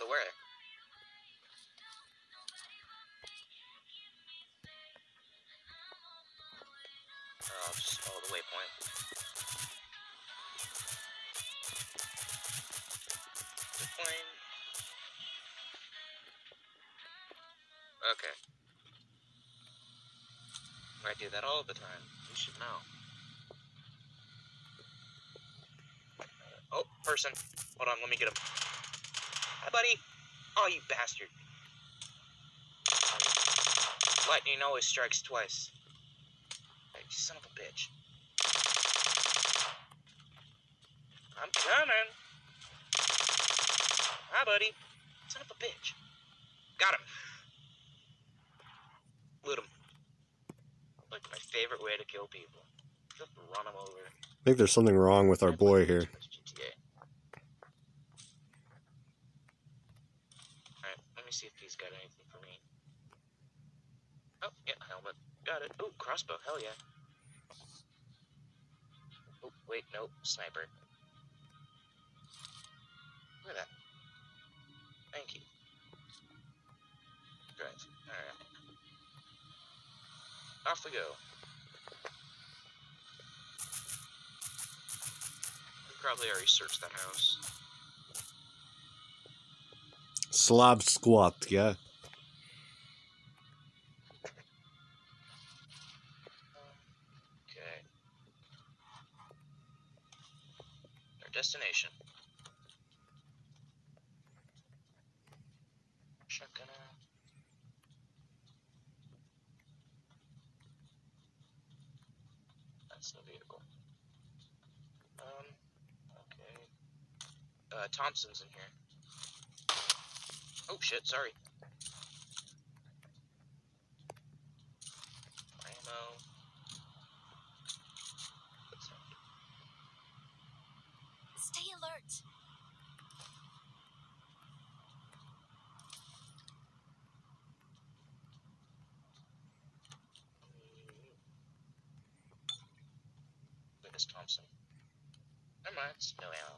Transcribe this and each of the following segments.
So where? Oh, just follow the waypoint. Waypoint. Okay. I do that all the time. You should know. Uh, oh, person. Hold on, let me get him. Hi, buddy. Oh, you bastard. Lightning always strikes twice. Hey, son of a bitch. I'm coming. Hi, buddy. Son of a bitch. Got him. Loot him. Like my favorite way to kill people. Just run them over. I think there's something wrong with our boy here. GTA. Alright, let me see if he's got anything for me. Oh, yeah, helmet. Got it. Oh, crossbow. Hell yeah. Oh, wait, nope. Sniper. Look at that. Thank you. Alright. Off we go. We probably already searched that house. Slab squat, yeah. Shotgun out. That's the vehicle. Um, okay. Uh, Thompson's in here. Oh shit, sorry. Ammo. That's not good. Stay alert. Miss Thompson. Never mind, it's no ammo.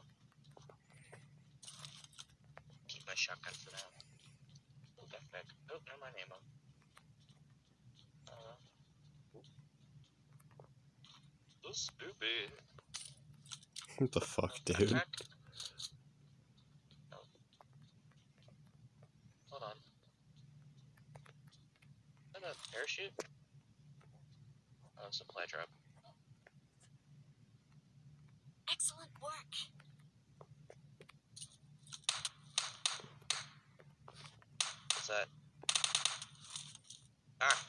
Keep my shotgun for now. Oh, backpack. Oh, never mind ammo. Uh, so stupid. What the fuck, dude? Backpack. Oh. Hold on. Is that a parachute? Oh, supply drop. Excellent work. What's that? Ah.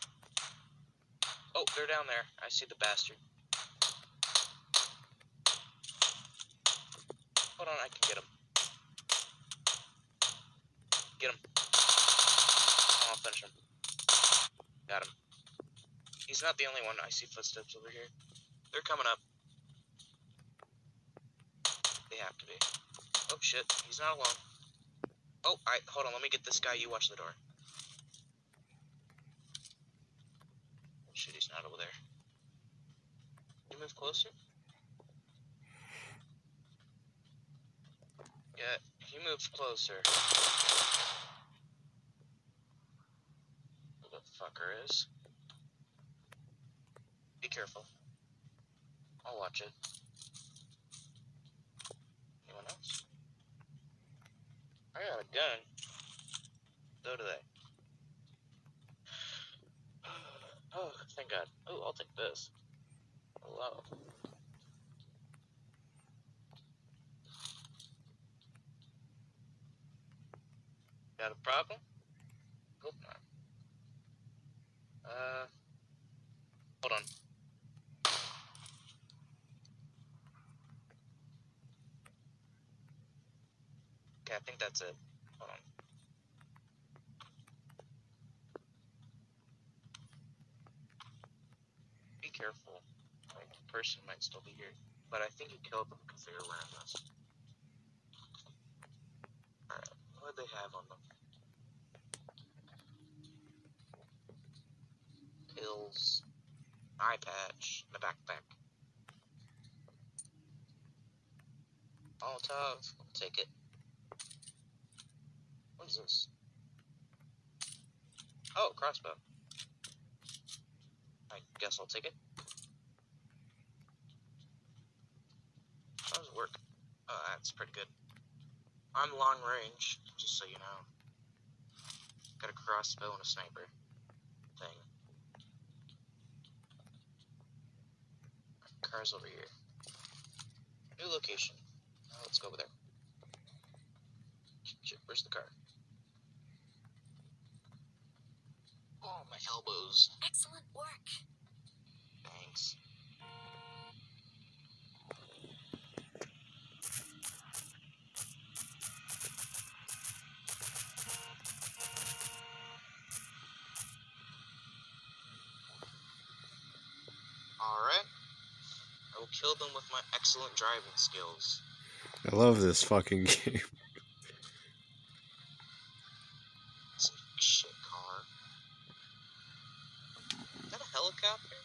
Oh, they're down there. I see the bastard. Hold on, I can get him. Get him. I'll finish him. Got him. He's not the only one. I see footsteps over here. They're coming up. They have to be. Oh shit, he's not alone. Oh, I hold on. Let me get this guy. You watch the door. Oh, shit, he's not over there. You move closer. Yeah, he moves closer. Who the fucker is? Be careful. I'll watch it. Anyone else? I got a gun. So do they. Oh, thank God. Oh, I'll take this. Hello. Got a problem? Hope not. Uh, hold on. Okay, I think that's it. Hold on. Be careful. Person might still be here. But I think he killed them because they were wearing this. Alright, what do they have on them? Pills, eye patch, and a backpack. Molotov, I'll take it. What is this? Oh, crossbow. I guess I'll take it. How does it work? Oh, that's pretty good. I'm long range, just so you know. Got a crossbow and a sniper thing. Car's over here. New location. Let's go over there. Shit, where's the car? Oh, my elbows. Excellent work. Thanks. Alright. I will kill them with my excellent driving skills. I love this fucking game. It's a shit car. Is that a helicopter?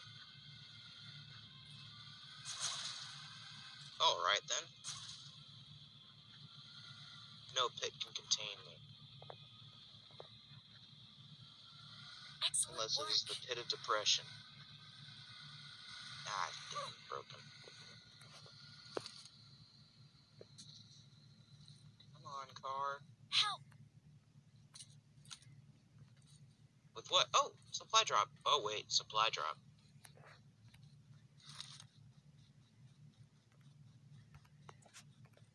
Alright then. No pit can contain me. Excellent Unless it work. is the pit of depression. Ah, damn, broken. Come on, car. Help. With what? Oh, supply drop. Oh, wait, supply drop.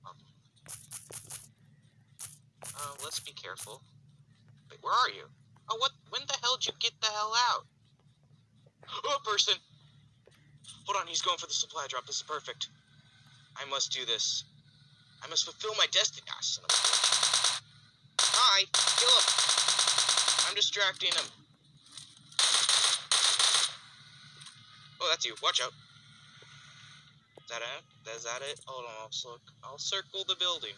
Um, uh, let's be careful. Wait, where are you? Oh, what? When the hell did you get the hell out? Oh, person! Hold on, he's going for the supply drop. This is perfect. I must do this. I must fulfill my destiny. Ah, son of a. Hi! Kill him! I'm distracting him. Oh, that's you. Watch out. Is that it? Is that it? Hold on, I'll, look. I'll circle the building.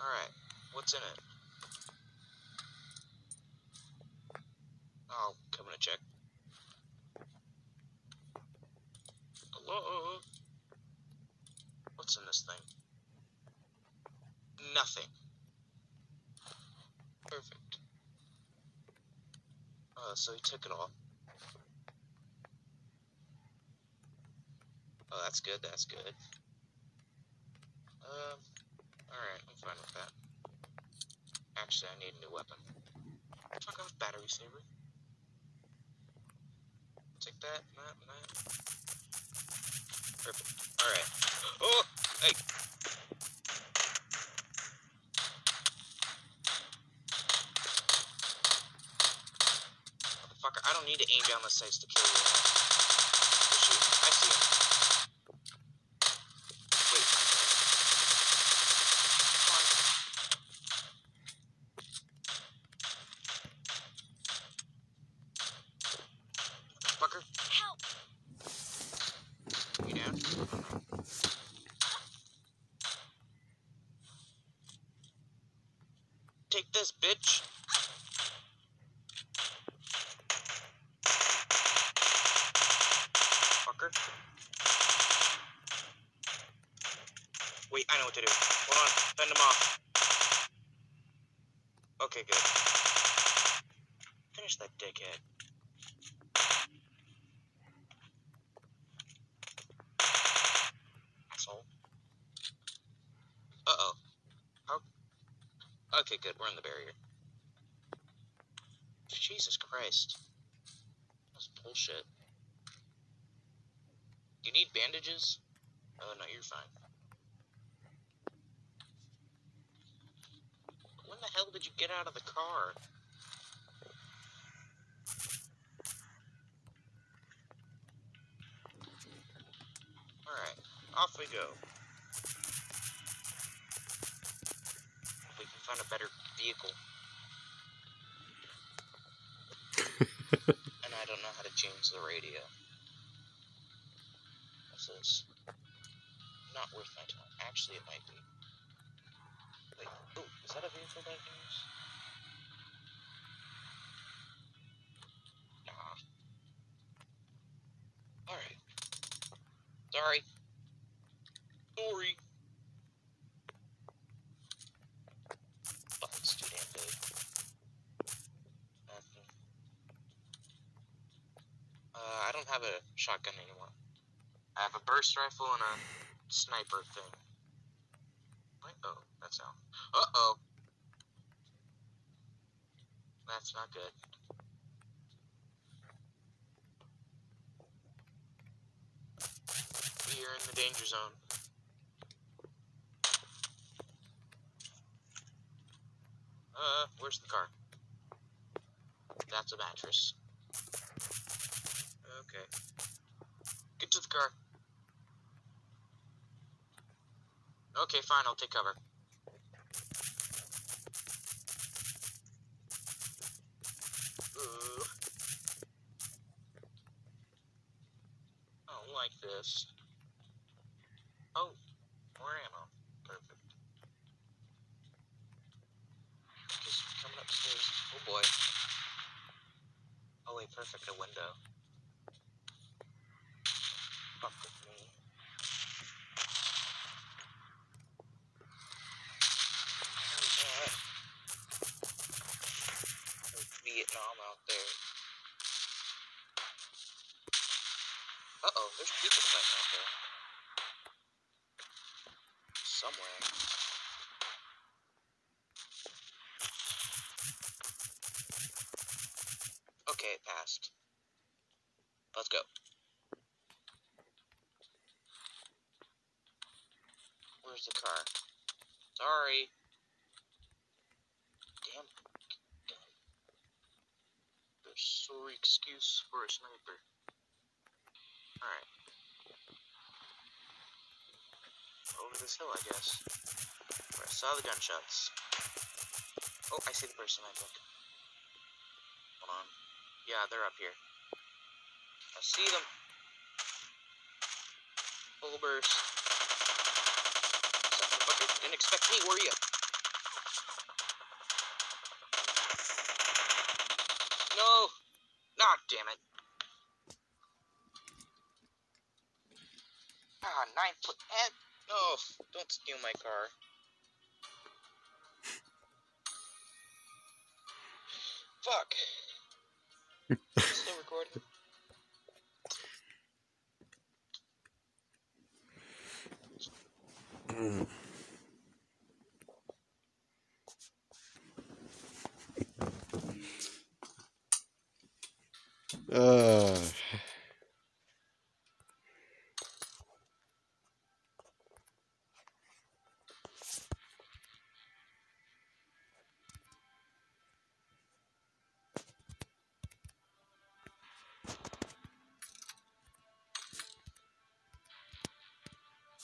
Alright, what's in it? I'll come in and check. What's in this thing? Nothing. Perfect. Uh, so he took it all. Oh, that's good, that's good. Um, alright, I'm fine with that. Actually, I need a new weapon. Fuck off, battery saber. Take that, that, that. Perfect. Alright. Oh! Hey! Motherfucker, I don't need to aim down the sights to kill you. Oh, shoot, I see him. Wait. Fucker, Help. you down? Take this, bitch. Fucker. Wait, I know what to do. Hold on, fend him off. Okay, good. Finish that dickhead. Asshole. Uh oh. How? Okay, good. We're in the barrier. Jesus Christ. That's bullshit. Do you need bandages? Oh, no, you're fine. When the hell did you get out of the car? Alright, off we go. We a better vehicle. and I don't know how to change the radio. This is not worth my time. Actually, it might be. Wait, oh, is that a vehicle that I can use? Nah. Alright. Sorry. Sorry. Fuck, it's too damn big. Nothing. Shotgun anymore. I have a burst rifle and a sniper thing. What? Oh, that sound. Uh oh. That's not good. We are in the danger zone. Uh, where's the car? That's a mattress. Okay. Get to the car. Okay, fine, I'll take cover. Ooh. I don't like this. Oh, more ammo. Perfect. Just coming upstairs. Oh boy. Oh wait, perfect, a window. Fuck with me. Vietnam out there. Uh oh, there's people fighting out there. Somewhere. Okay, it passed. Let's go. Where's the car? Sorry. Damn. There's sorry excuse for a sniper. Alright. Over this hill, I guess. Where I saw the gunshots. Oh, I see the person, I think. Hold on. Yeah, they're up here. I see them. Full burst. Son of a fucker, Didn't expect me, were you? No! Ah, damn it. Ah, nine foot head. No, don't steal my car. Fuck. Still recording? Uh,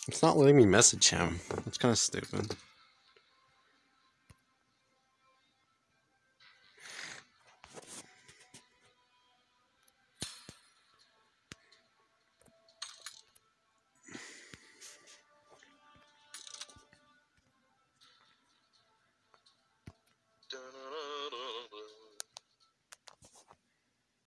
it's not letting me message him. That's kind of stupid.